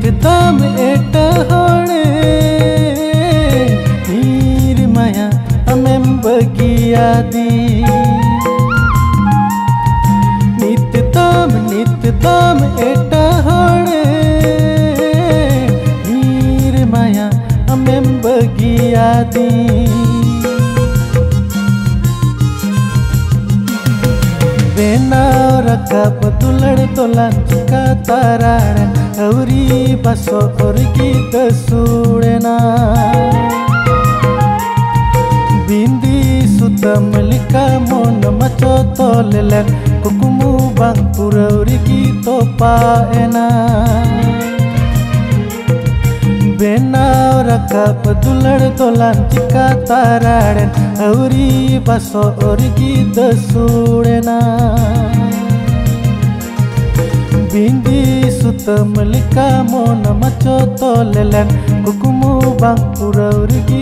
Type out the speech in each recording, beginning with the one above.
ಪಿತಾಮ ಏಟ ಹಾಣೆ ನೀರಿಮಯ ಅಮೆಂಬಗಿಯಾದಿ ನಿತ್ಯ ತಾಮ ನಿತ್ಯ ತಾಮ ಏಟ ಹಾಣೆ ನೀರಿಮಯ ಅಮೆಂಬಗಿಯಾದಿ ಬೇನಾವ ರಕ್ಕ ಪತುಲಣ ತೊಲಂಚ ಕಾತಾರಾಣ औरी बसो और गीत सुड़ना बिंदी सुतम लिका मोन मचो तोलन कुकुमु बंग पुरौरी गीतो पाएना बेनाव रकब दुलड़ तोलन चिका ताराड़न, औरी बसो और गीत सुड़ना सुतम लिका मोन मचो तोलन कुकुमु बंग पुरौरी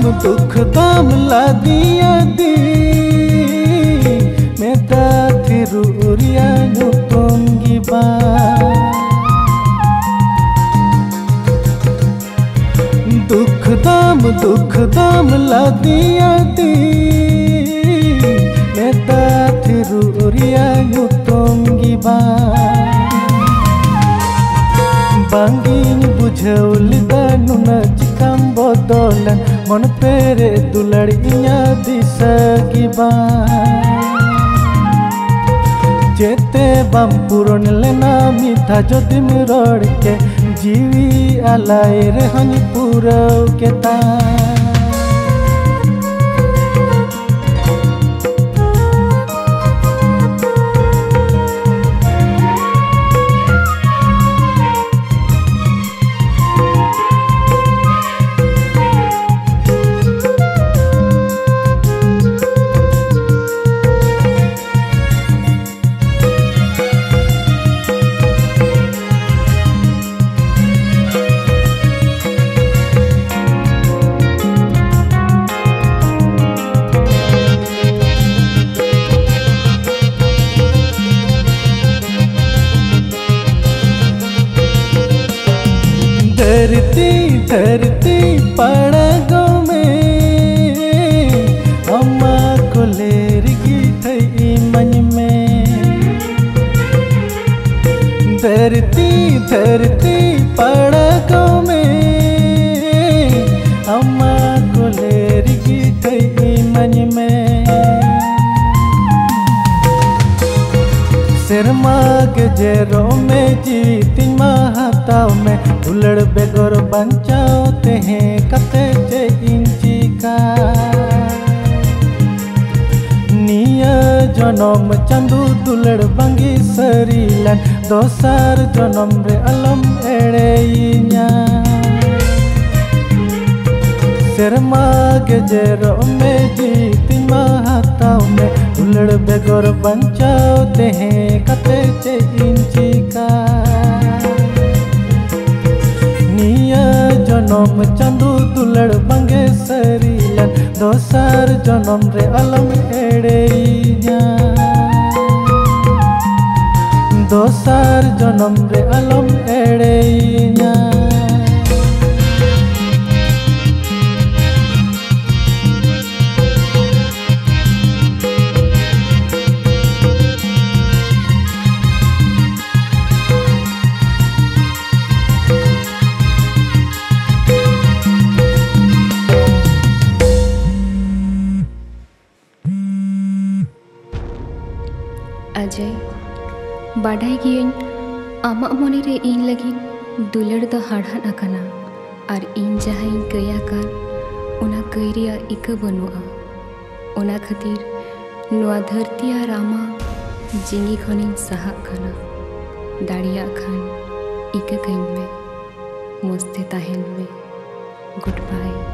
दाम दुख दाम ला दिया दी। मैं थिरुरिया नुतुंगी बा। दुख दाम दुख दाम ला दिया दी। मैं थिरुरिया bodolan mon pere duladinya disagiba যেতে বাম পূরণ লেনা মিঠা যদি রড়কে জিবি আলাই রে হনি পুরো কেতা धरती धरती पड़गो में। अम्मा को लेर थई मन में। धरती धरती पड़गो में। अम्मा को लेर थई मन में। सेरमा के जेरो में जीती महताव में। उलड़ बेगोर बंचाओ ते हैं कते जे इंची का। निया जनम चंदू दुलड़ बंगी सरी len dosar jonom re alam ereinya serma ke jero me जीतिन mahataw हुलड़ बेगर बंचाते हैं कते चे इंची का। निया जन्म चंदू दुलड़ बंगे सरीलन दोसार जन्म रे अलम एड़े इन्या दोसार जन्म रे अलम एड़े इन्या बाढ़ाई गियन, आमा मने इन लगी दुलड़ अकना। और इन जहाँ उना कइरिया इक उना खातिर नुआ धरती रामा, जिंगी खनिन सहा खाना। दाड़िया खान, इक में, मस्ते ताहेन में, गुड बाय।